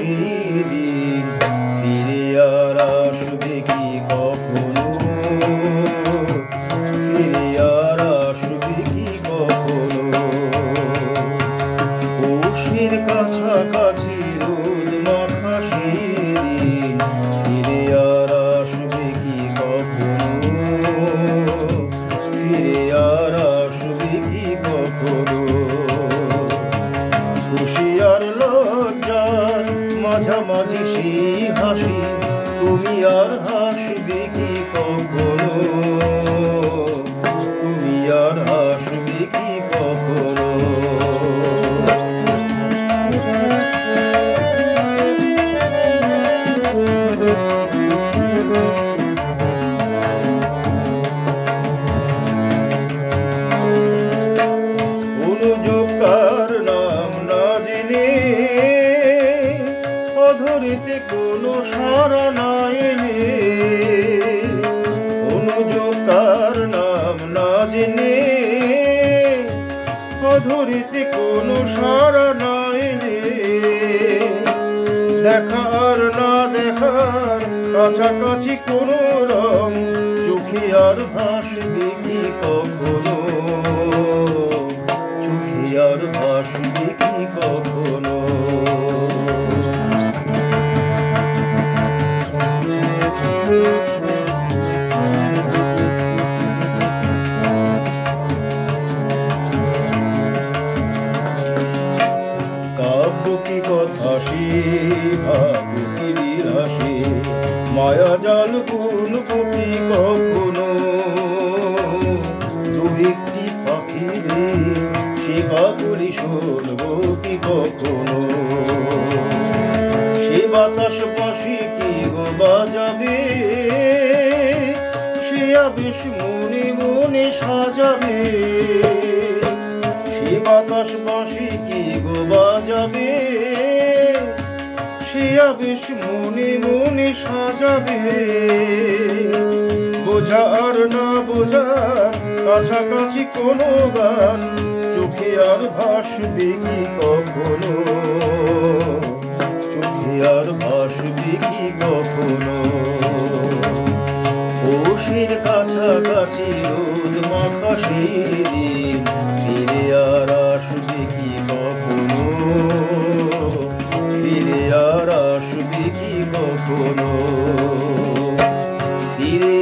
সেদিন ফিরে আর আসবে কি কখনো। ফিরে আর আসবে কি কখনো। পৌষের কাছাকাছি রোদ মাখা সেদিন ফিরে আর আসবে কি কখনো। ফিরে আর আসবে কি কখনো। হাসি হাসি তুমি আর হাসবে কি কখনো? অধরিতে কোনো সারা না এলে অনুযোগকার নাম না জেনে অধরিতে কোনো না এলে দেখার না দেখার কাছাকাছি কোনো রং, চোখে আর ভাসবে কি কখনো। চোখে আর ভাসবে কি কখনো। ভাব কি বিলাসে মায়া জাল কোন পতি কখনো। দু একটি পাখি রে সে কাকুলি শুনব কি কখনো। সে বাতাস পাশে কি গো বাজাবে? সে আবেশ মনে মনে সাজাবে। সে বাতাস বাসি কি গো বাজাবে? সে আবেশ মুনি সাজাবে। বোঝা আর না বোঝার কাছাকাছি কোনো গান, চোখে আর ভাসবে কি কখনো? চোখে আর ভাসবে কি কখনো? পৌষের কাছাকাছি রোদ মাখা ফিরে কখনো ফিরে